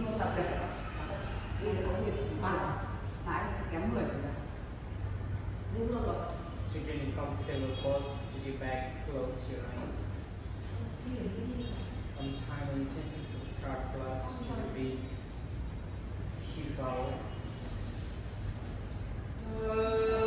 đi sập gạch đi là có việc ban đầu lãi kém 10 lúc luôn rồi So when you to the back, close your eyes. On time and technical start plus to be he followed. Uh,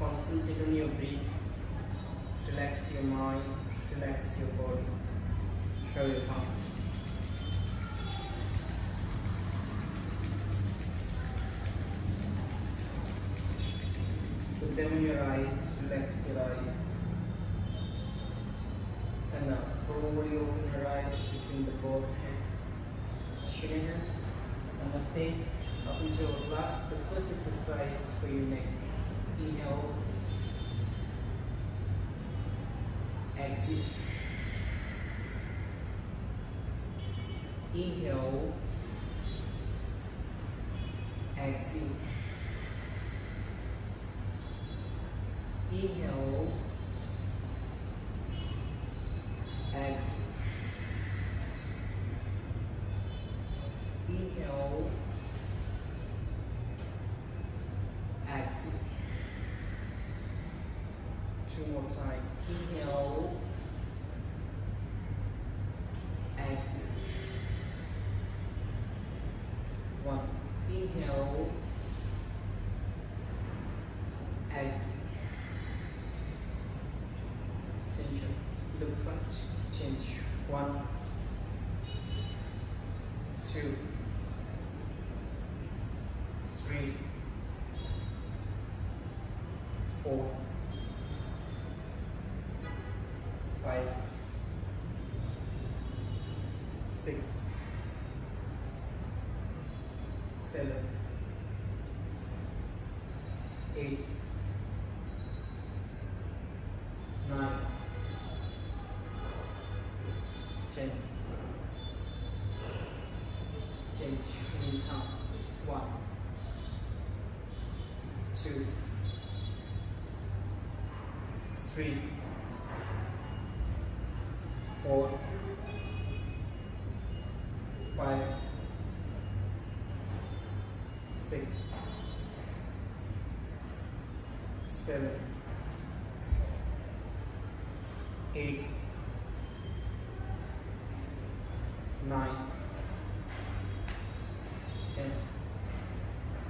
Concentrate on your breath. Relax your mind. Relax your body. Show your palm. Put them in your eyes. Relax your eyes. And now slowly open your eyes between the both hands. Hands. Namaste. Up until last, the first exercise for your neck. Inhale. Exhale. Inhale. Exhale. Inhale. Two more time. Inhale. Exhale. One. Inhale. Exhale. Center. Look front. Change. One. Two. Three. Four. Five. Six. Seven. Eight. Seven. Eight. Nine. Ten.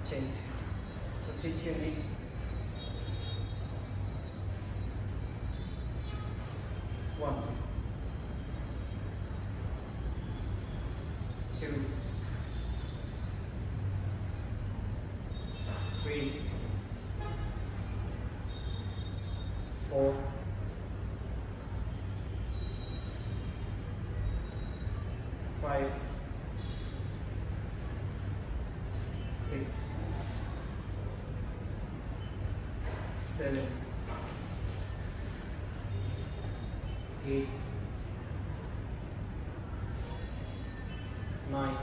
Change. Your knee. One. Two. Three. Four. Five. Six. Seven. Eight. Nine.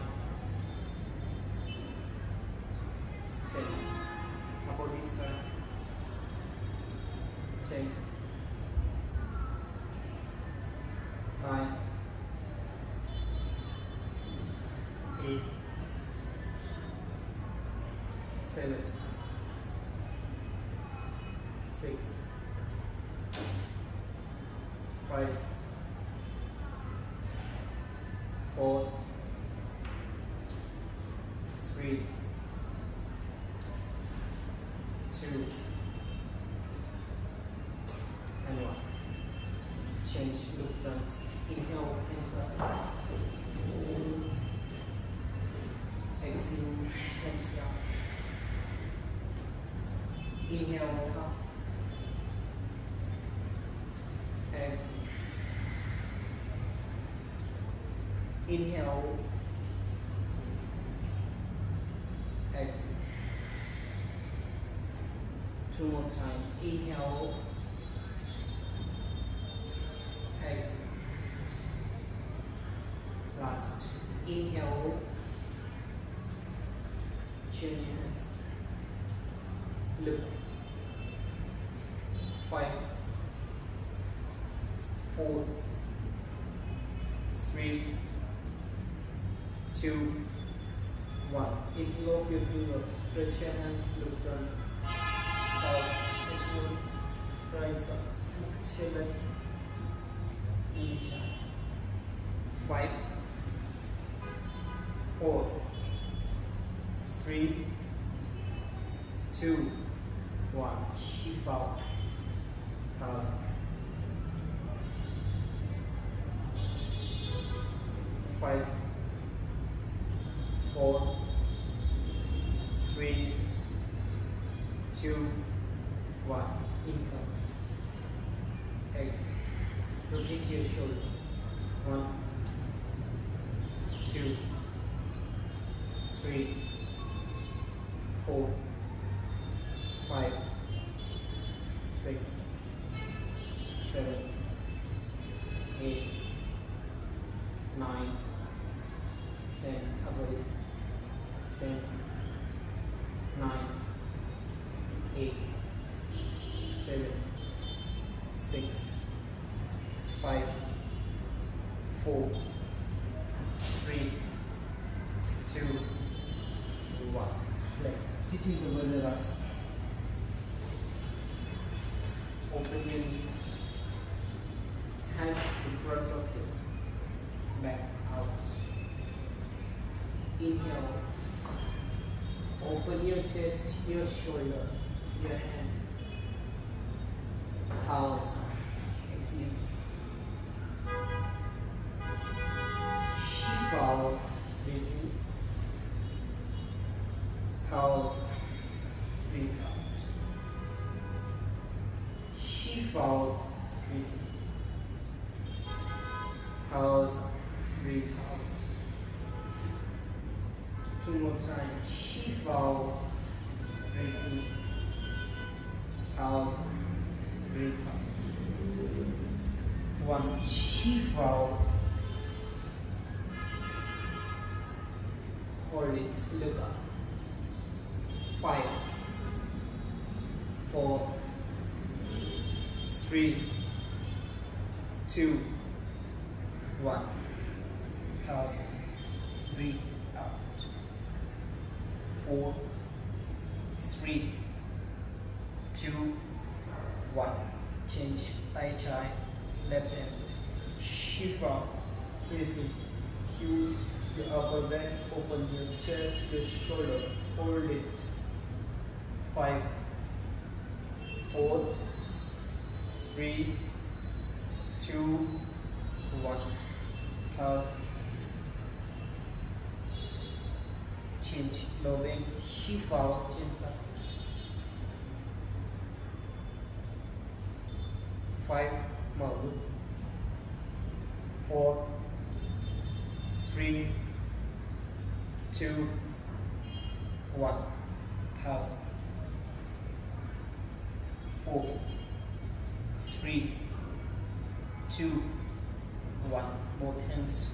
How about this side? Ten. Nine. eight, seven, six, five, four, three, two, and one. Change, Exhale, down. Inhale. Exhale. Inhale. Exhale. Two more time. Inhale. Exhale. Last. Inhale. Chin hands. Look. Five. Four. Three. Two. One. Interlock your fingers. Stretch your hands. Look front. Pause. Exhale. Rise up. Look to your legs. Inhale. Five, four, three, two, one. Shift out. Five, four, three, two, one. Inhale. Exhale. Rotate your shoulder. One, two, three, four, five, six, seven, eight, nine, ten. Avoid. Ten, nine, eight, seven, six, five, four, three, two, one. Flex. Sitting over the rest. Open your knees. Hands in front of you. Back out. Inhale. Open your shoulder, your hand. Pause. Exhale. Shift out. Breathing. Pause. Breathe out. Shift out. Out. Hold it. Look up. Five. Four. Three. Two. One. Pause. Breathe out. Four. Three. Two. One. Change. Tai Chi. Left hand. Shift out. Breathe in. Use your upper back. Open your chest, your shoulder. Hold it. Five. Four. Three. Two. One. Pause. Change. Low back. Out. Chin up. Five. Move. Four. Three. Two. One. Pause. Four. Three. Two. One. Both hands.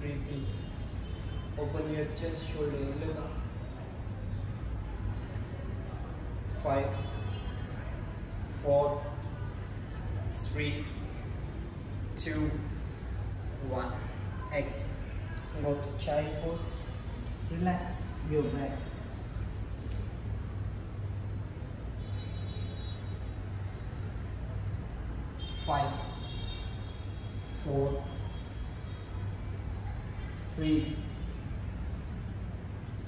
Breathe in. Open your chest, shoulder, look up. Five, four, three, two, one. exit. Go to child pose. Relax your back. Five, four, three,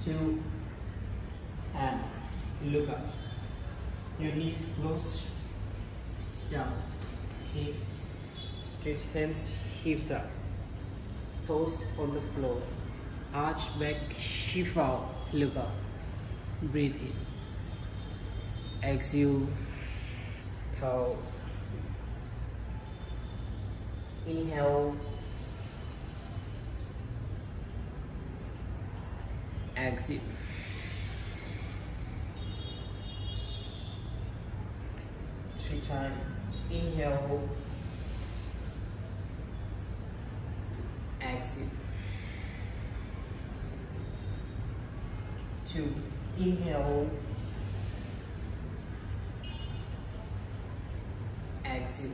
two, and look up. Your knees close, down. Okay. Straight hands, hips up. Toes on the floor. Arch back, shift out. Look up. Breathe in. Exhale. Toes. Inhale. Exhale. Three times. Inhale. Exhale. Two. Inhale. Exhale.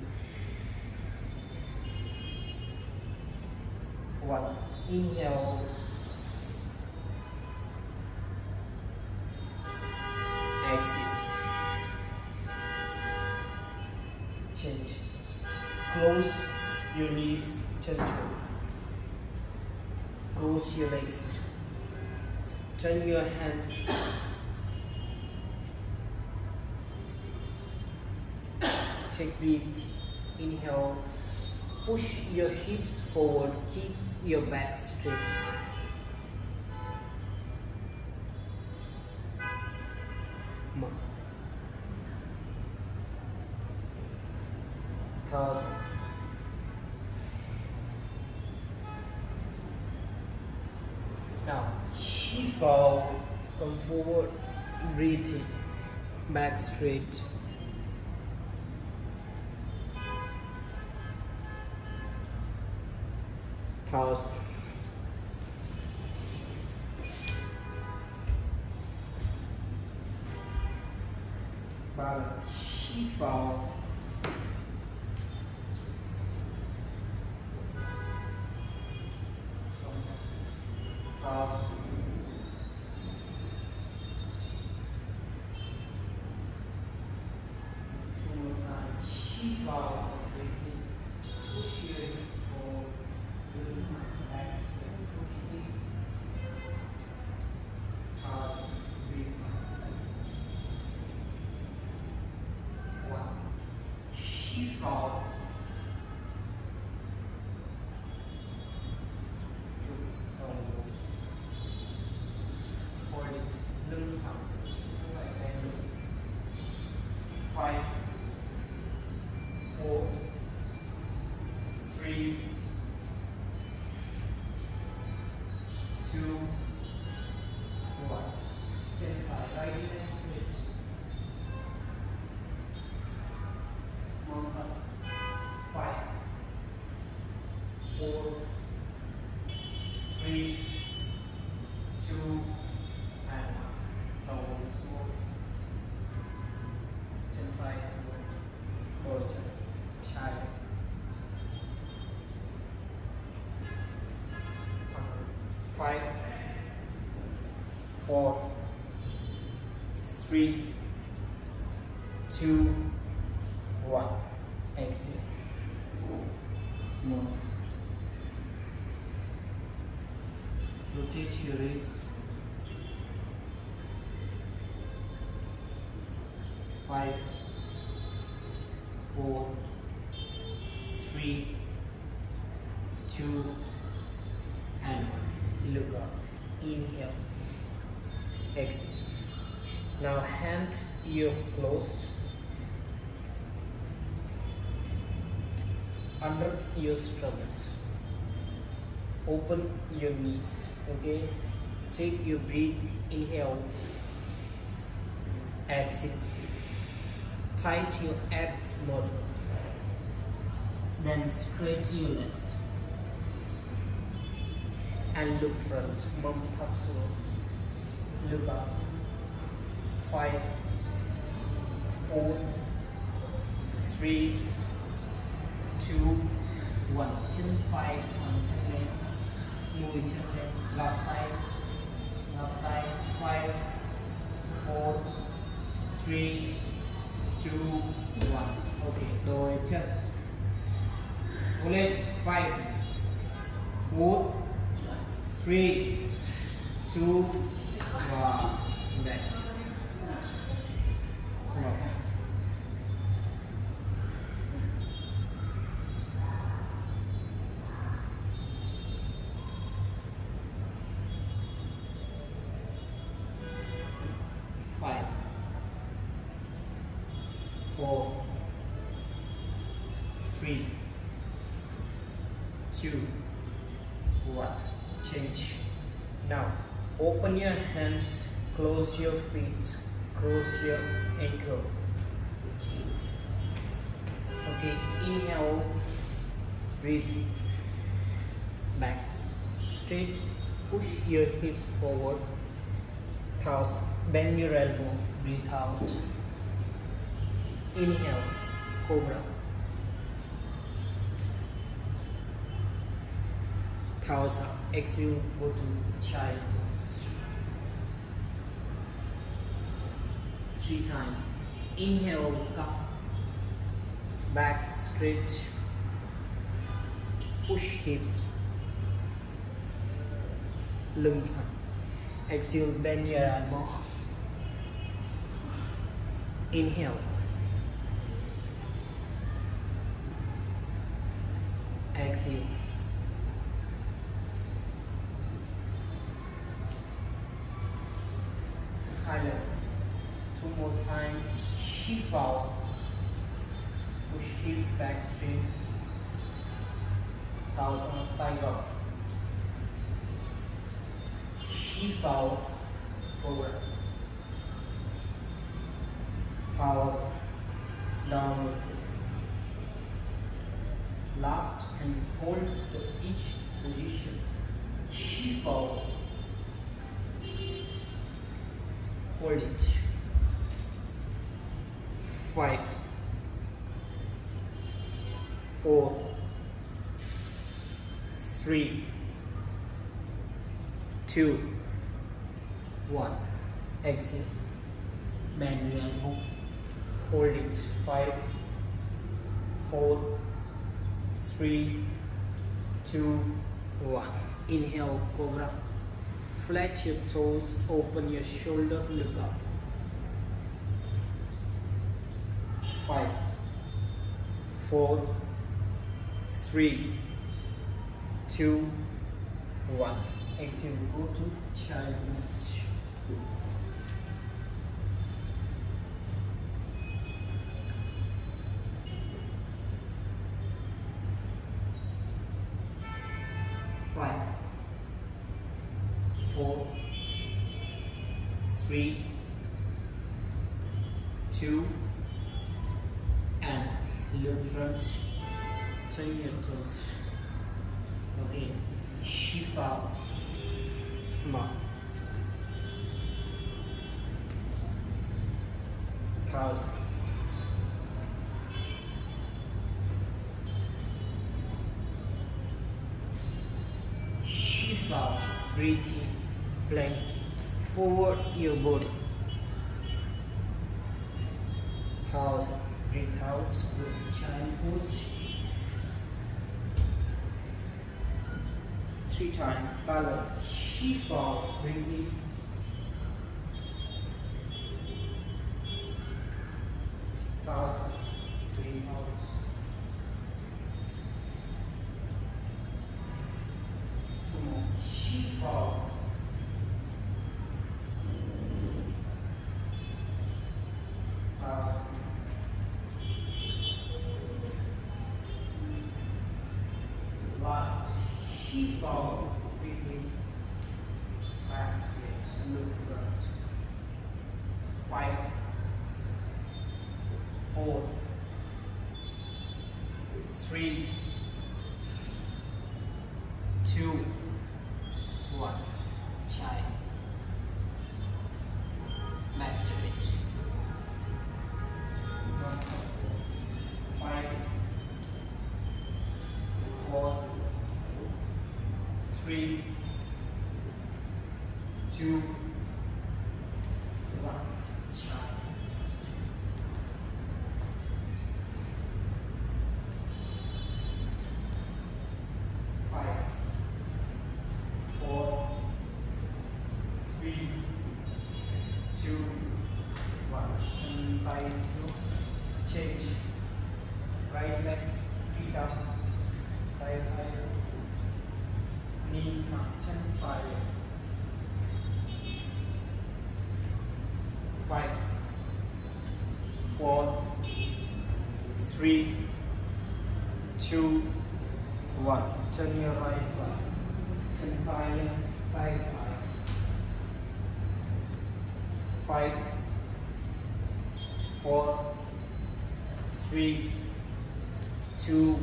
One. Inhale. Exhale. Change. Close your knees gentle. Close your legs. Turn your hands. Take breath. Inhale. Push your hips forward. Keep your back straight. Straight. Under your stomachs. Open your knees. Okay. Take your breath. Inhale. Exhale. Tight your abs muscle. Then straight your legs. And look front. Bum up slow. Look up. Five, four, three, two, one. Chân phải thẳng chân lên. with chân lên, Left tay, Left tay, Five, four, three, two, one. ok, đôi chân. Cố lên. Five, four, three, two, hips forward, toss, bend your elbow, breathe out. Inhale, cobra. Toss up, exhale, go to child pose. Three times. Inhale, up, back straight, push hips, lưng. Exhale, bend your elbow. Inhale. Exhale. Higher. Two more time. Hip out. Push hips back straight. Thousand tiger. Hip out. Forward. Powers downward facing. Last and hold each position. Hip out. Hold it. Five, four, three, two, one. Exhale. Bend your elbow. Hold it. Five, four, three, two, one. Inhale, cobra. Flat your toes, open your shoulder, look up. Five, four, three, two, one. Exhale, go to child Shifa, to four, three, two,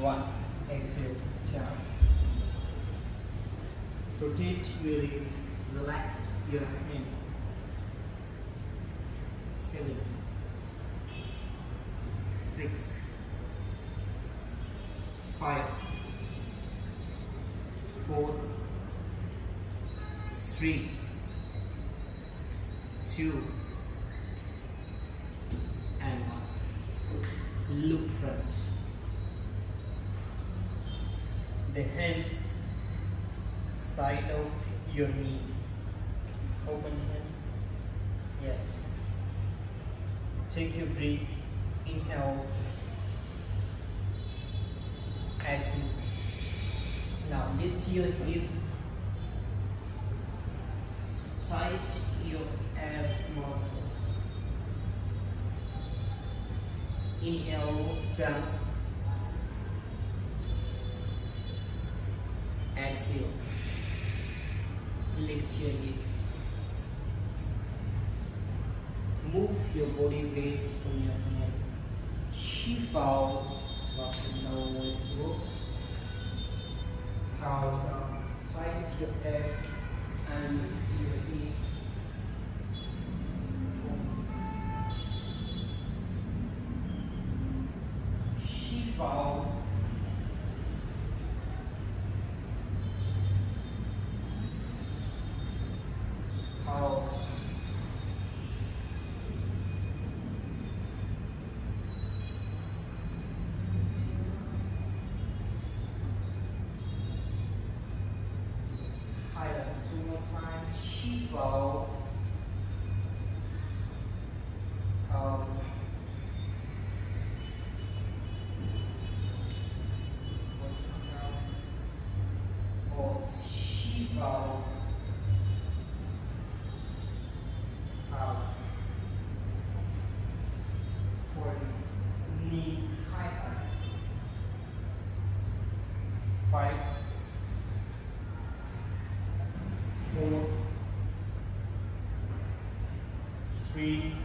one. Exhale, down. Rotate your ribs, relax your hand. Seven, six, five, four, three, two, your knee. Open hands. Yes. Take your breath. Inhale. Exhale. Now lift your hips your body weight on your head. She fell, but no one three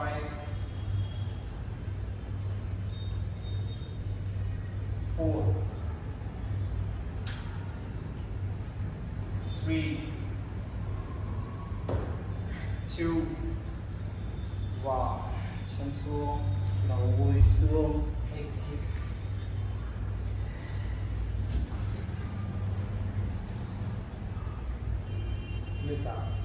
five, four, three, two, và chân xuống đầu gối xuống. Exit như vậy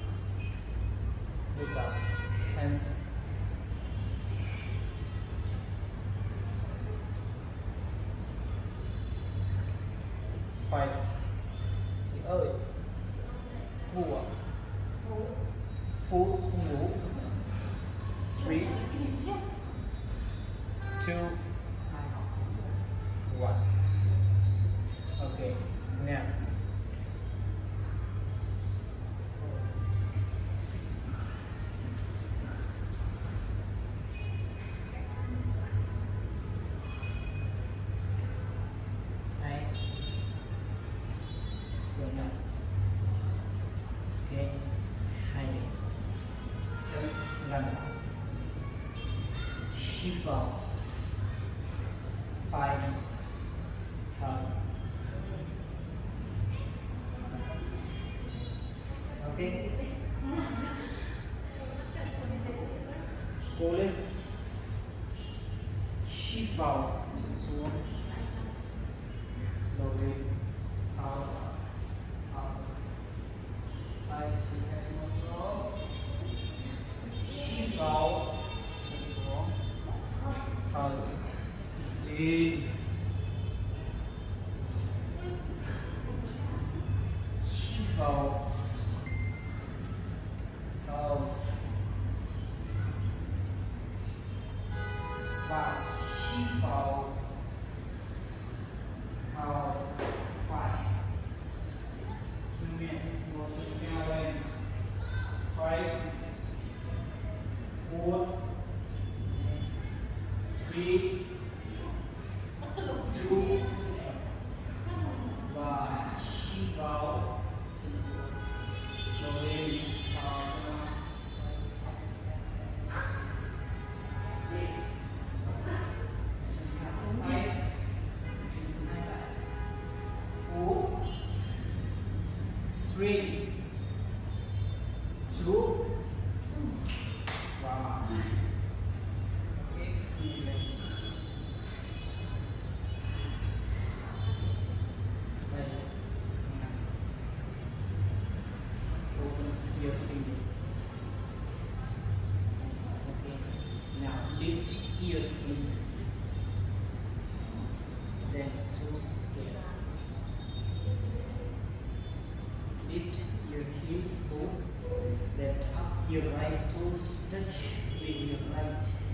your right toes touch with your right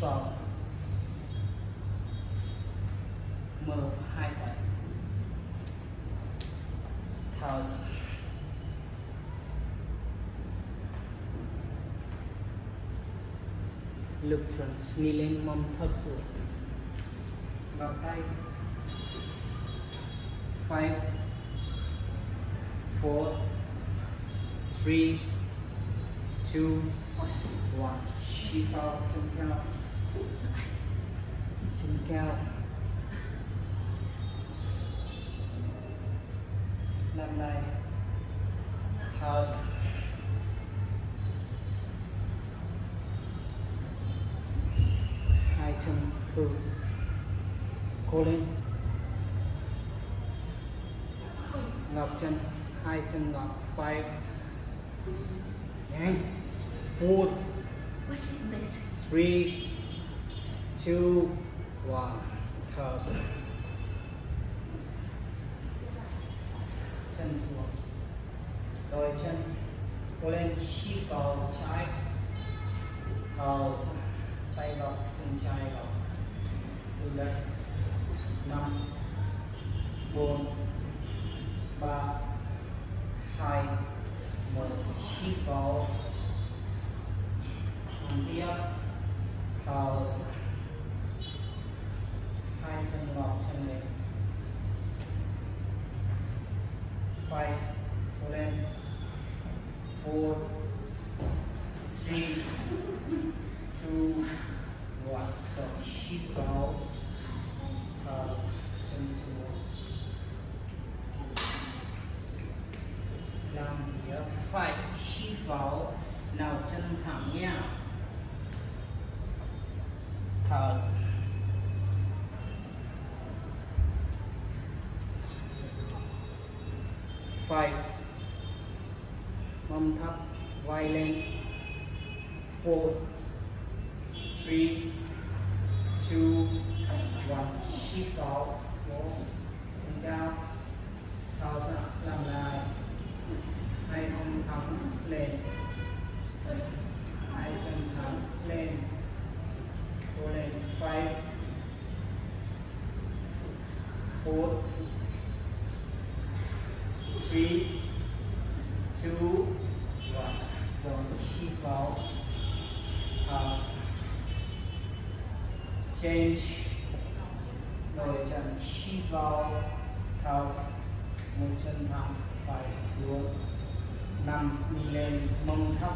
form M27 thousand lực front sni lên mông thấp xuống vào tay. Five. Four. Three. Two. cao năm hai chân item per calling ngọc hai chân ngọc five nhanh. Four. Three. Two one thở chân xuống rồi chân cố lên khi vào trái thở tay vào chân trái vào. xuống đây năm bốn ba hai một khi vào hàng tiếp thở ra. times and not and then 5, So hip bow, cross, chin slow. Down here, 5, hip bow. Now chân thẳng Yeah. Thousand. 5 mâm thấp vai lên 4 3 2 1 keep out close and down thao ra. Làm lại. Hai chân thẳng lên. Hai chân thẳng lên. Cố lên. 5 4 change, rồi chân khi vào, tháo một chân thẳng phải xuống, nằm đi lên mông thấp,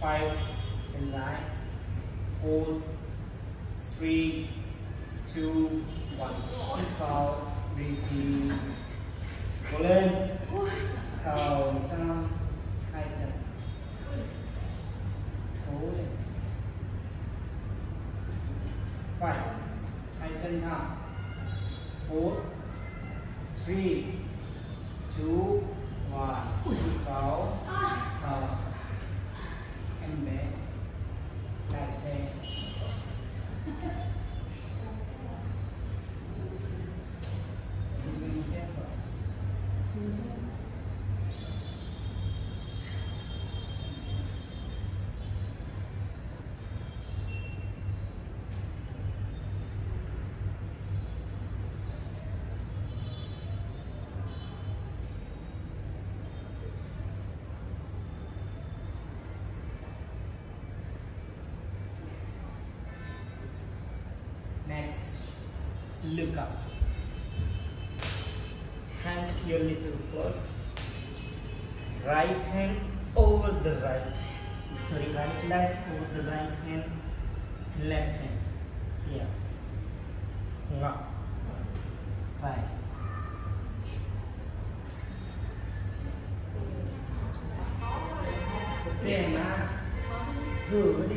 five, chân trái, four, three, Hands here little close. Right hand over the right. Sorry, right leg over the right hand. Left hand. Yeah. Về mà. Gử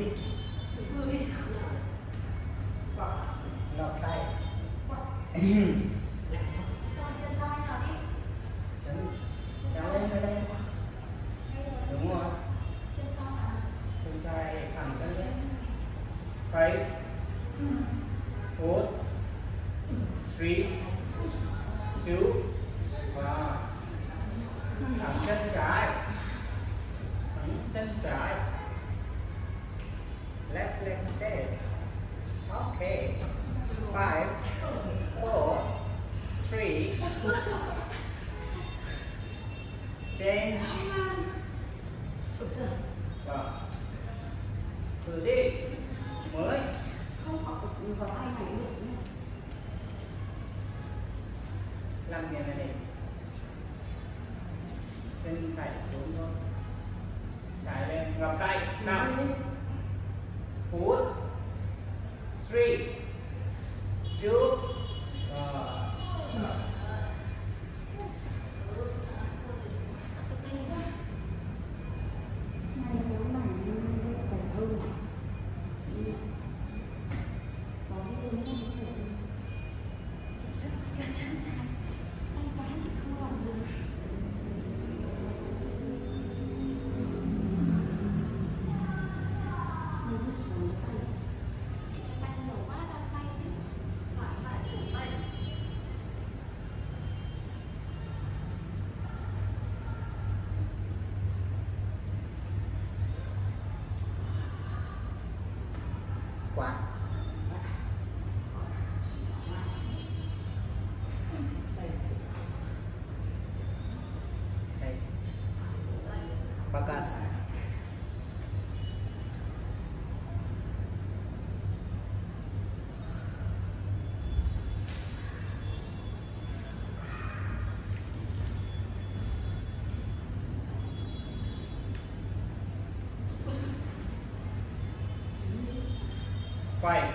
Five,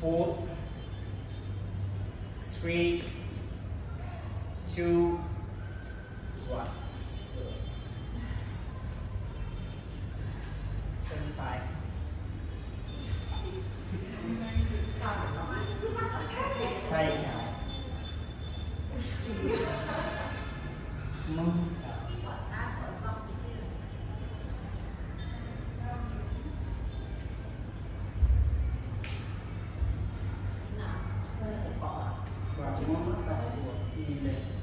four, three. 4 3 xuống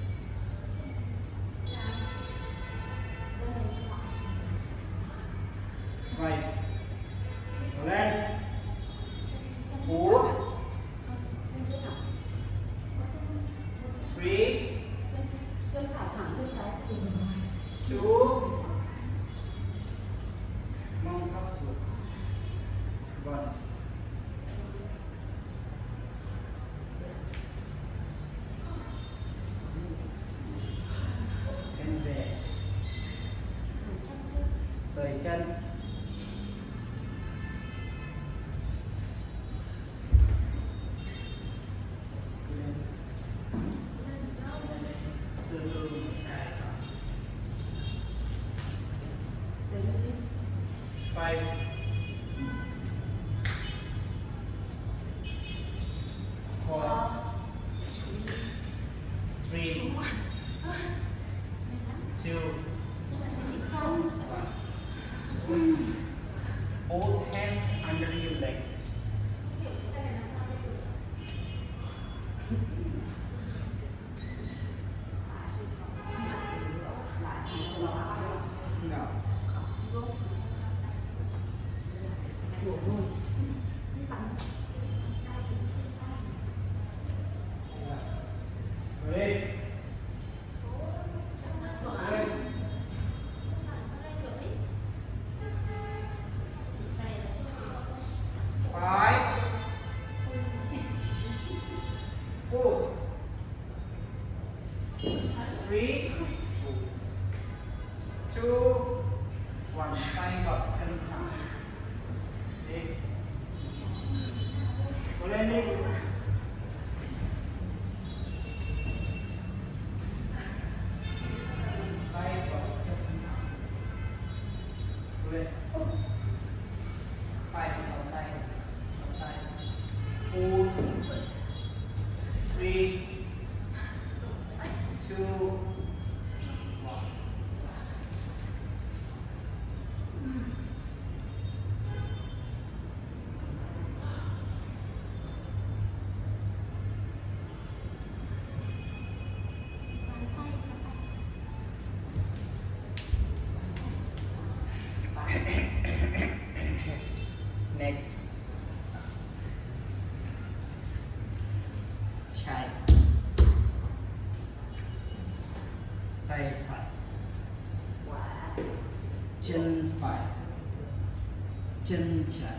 建立起来。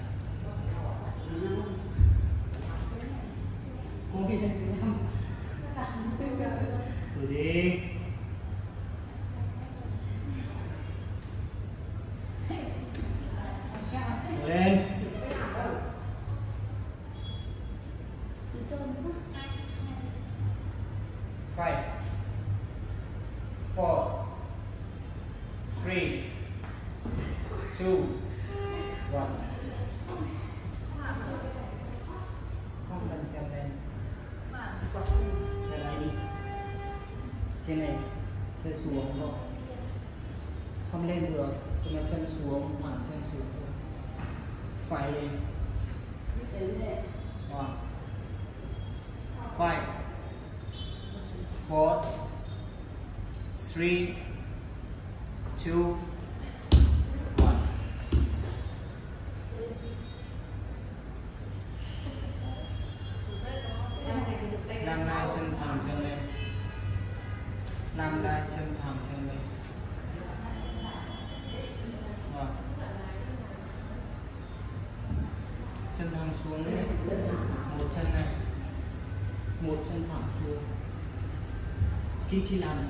vigilados.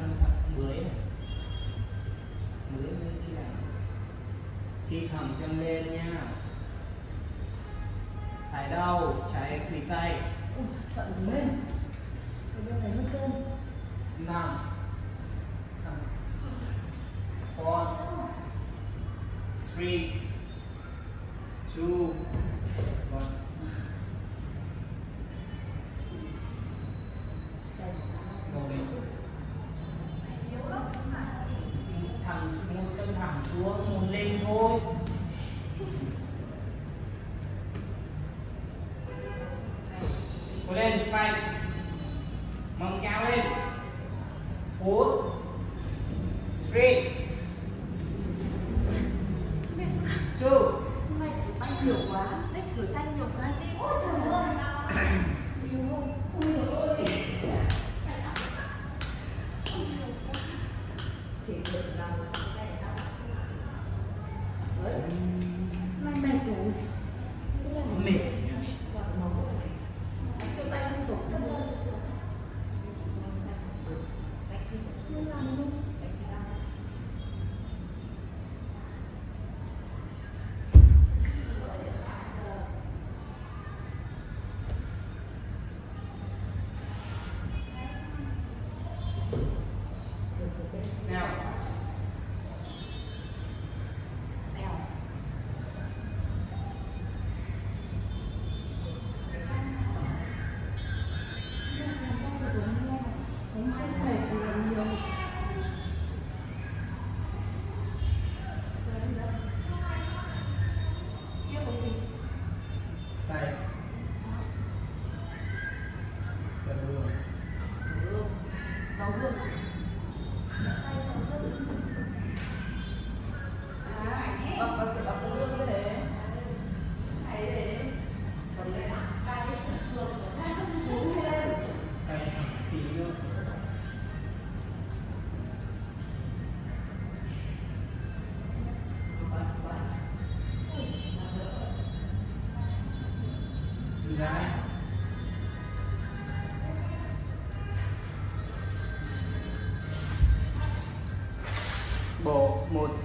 Xuống, lên thôi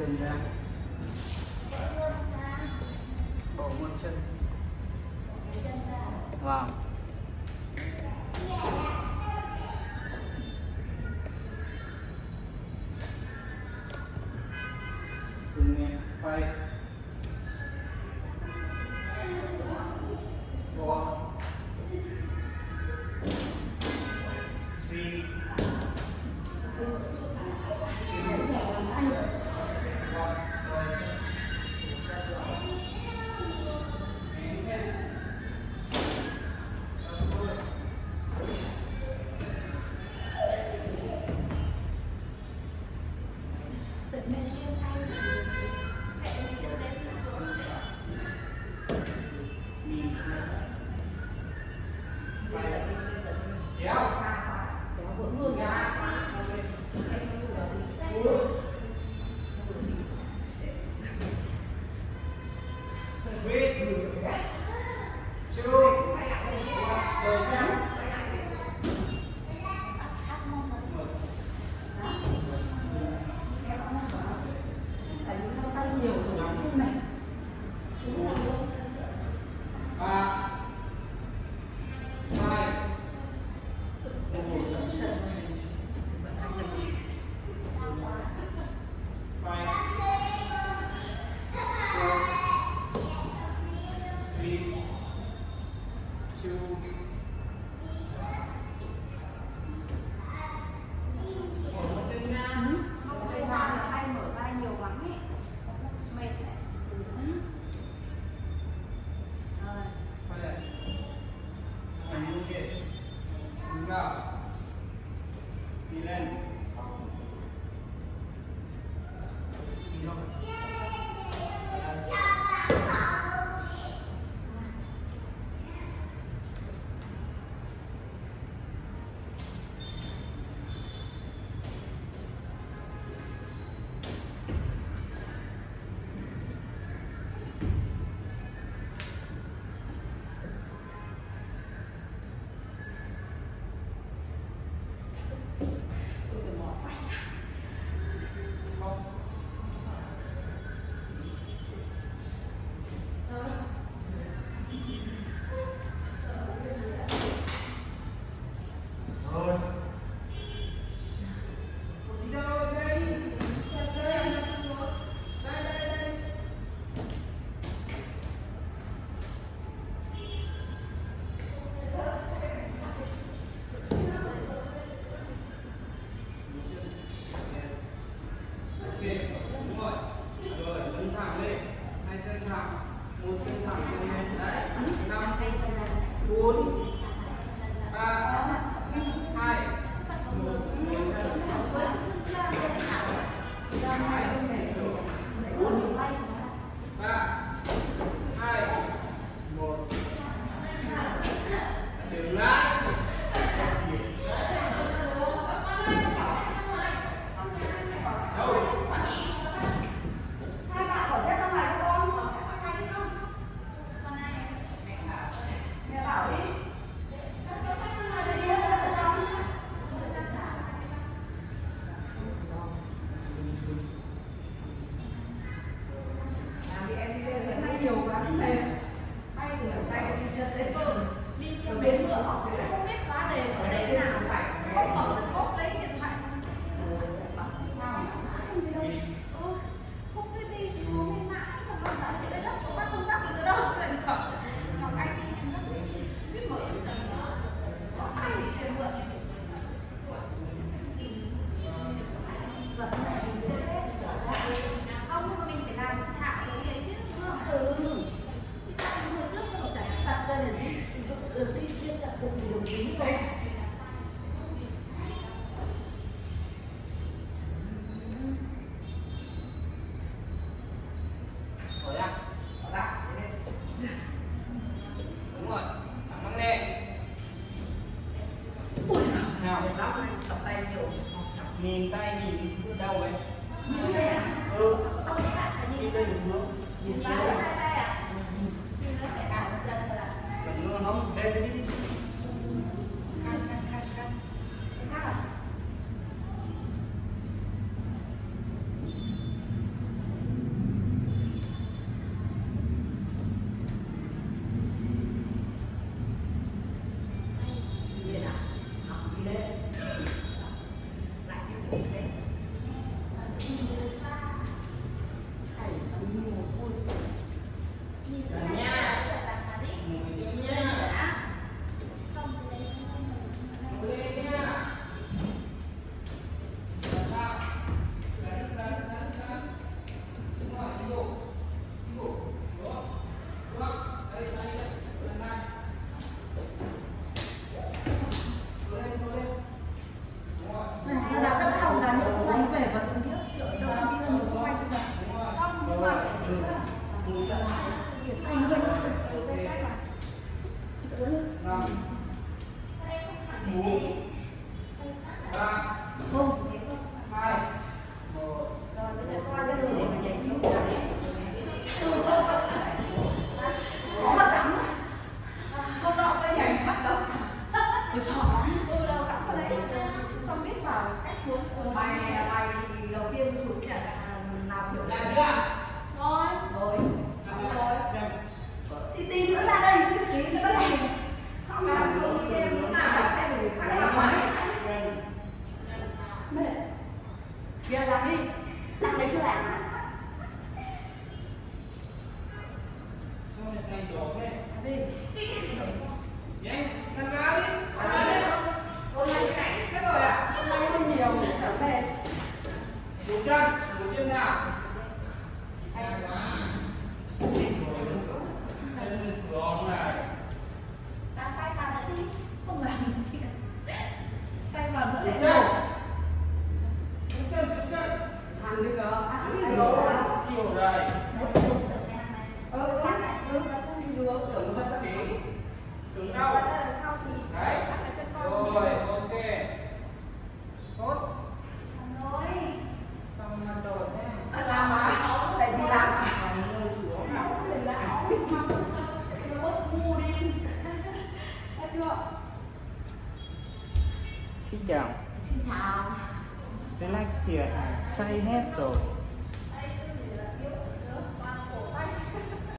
Bộ một uh,